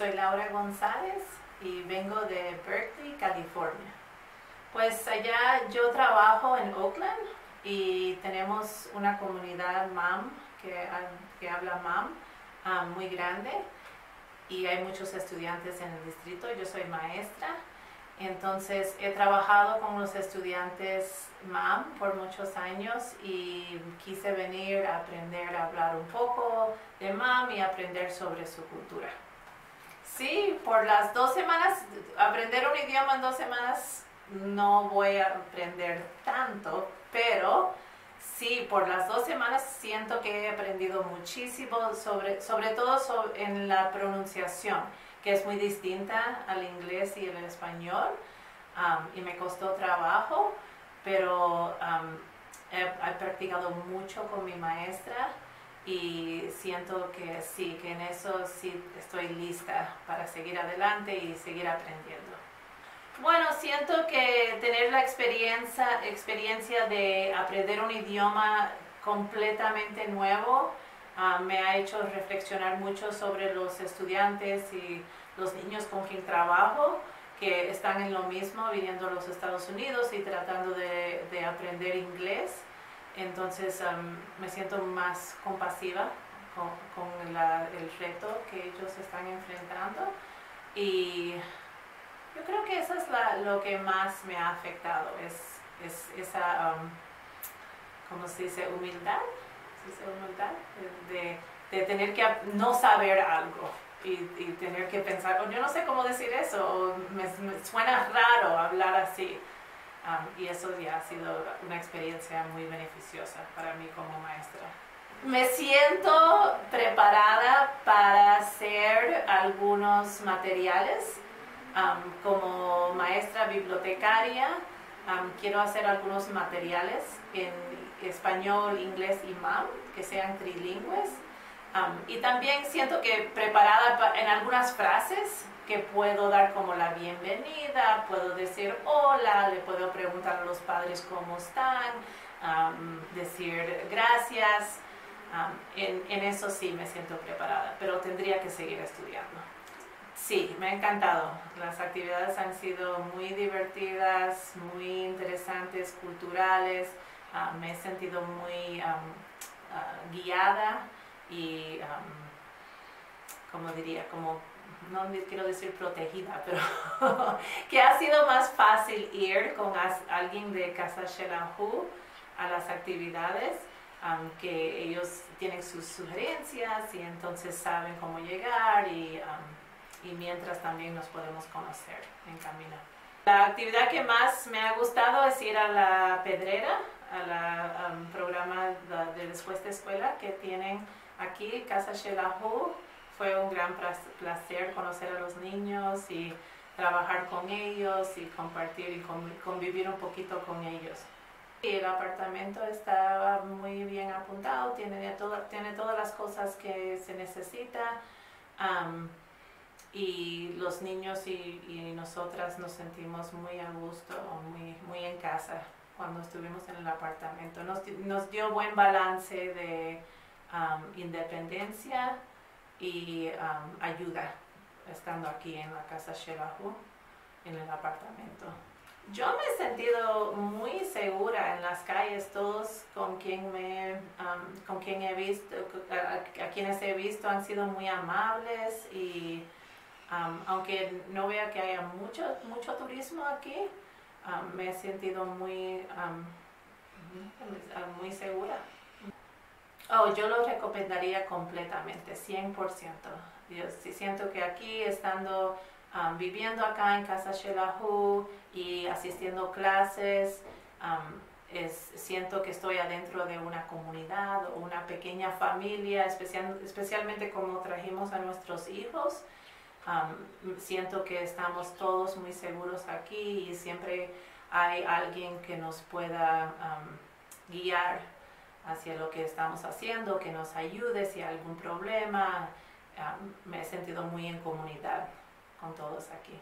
Soy Laura González y vengo de Berkeley, California. Pues allá yo trabajo en Oakland y tenemos una comunidad MAM que, habla MAM ah, muy grande y hay muchos estudiantes en el distrito. Yo soy maestra, entonces he trabajado con los estudiantes MAM por muchos años y quise venir a aprender a hablar un poco de MAM y aprender sobre su cultura. Sí, por las dos semanas, aprender un idioma en dos semanas no voy a aprender tanto, pero sí, por las dos semanas siento que he aprendido muchísimo, sobre, sobre todo en la pronunciación, que es muy distinta al inglés y el español, y me costó trabajo, pero he, he practicado mucho con mi maestra y siento que sí, que en eso sí estoy lista para seguir adelante y seguir aprendiendo. Bueno, siento que tener la experiencia, experiencia de aprender un idioma completamente nuevo ah, me ha hecho reflexionar mucho sobre los estudiantes y los niños con quien trabajo, que están en lo mismo, viniendo a los Estados Unidos y tratando de, de aprender inglés. Entonces me siento más compasiva con, el reto que ellos están enfrentando y yo creo que eso es lo que más me ha afectado, es, es esa, um, ¿cómo se dice? Humildad. De, tener que no saber algo y, tener que pensar, oh, yo no sé cómo decir eso, me, suena raro hablar así. Um, y eso ya ha sido una experiencia muy beneficiosa para mí como maestra. Me siento preparada para hacer algunos materiales como maestra bibliotecaria, quiero hacer algunos materiales en español, inglés y MAM, que sean trilingües. Y también siento que preparada en algunas frases que puedo dar como la bienvenida, puedo decir hola, le puedo preguntar a los padres cómo están, decir gracias. en, en eso sí me siento preparada, pero tendría que seguir estudiando. Sí, me ha encantado. Las actividades han sido muy divertidas, muy interesantes, culturales. Ah, me he sentido muy ah, guiada y, como diría, como, no quiero decir protegida, pero que ha sido más fácil ir con alguien de Casa Shelahu a las actividades. que ellos tienen sus sugerencias y entonces saben cómo llegar y y mientras también nos podemos conocer en camino. La actividad que más me ha gustado es ir a la pedrera, al programa de, después de escuela que tienen aquí, Casa Shelahu. Fue un gran placer conocer a los niños y trabajar con ellos y compartir y convivir un poquito con ellos. El apartamento estaba muy bien apuntado, tiene, tiene todas las cosas que se necesita y los niños y, y, nosotras nos sentimos muy a gusto, muy, muy en casa cuando estuvimos en el apartamento. Nos, nos dio buen balance de um, independencia y um, ayuda estando aquí en la casa Shelahu, en el apartamento. Yo me he sentido muy segura en las calles, todos con quien, me, um, con quien he visto, a, quienes he visto han sido muy amables y aunque no vea que haya mucho, mucho turismo aquí, me he sentido muy, muy segura. Oh, yo lo recomendaría completamente, 100%. Yo sí siento que aquí, estando, viviendo acá en Casa Shelahu y asistiendo clases, es, siento que estoy adentro de una comunidad o una pequeña familia, especial, especialmente como trajimos a nuestros hijos siento que estamos todos muy seguros aquí y siempre hay alguien que nos pueda guiar hacia lo que estamos haciendo, que nos ayude si hay algún problema. me he sentido muy en comunidad con todos aquí.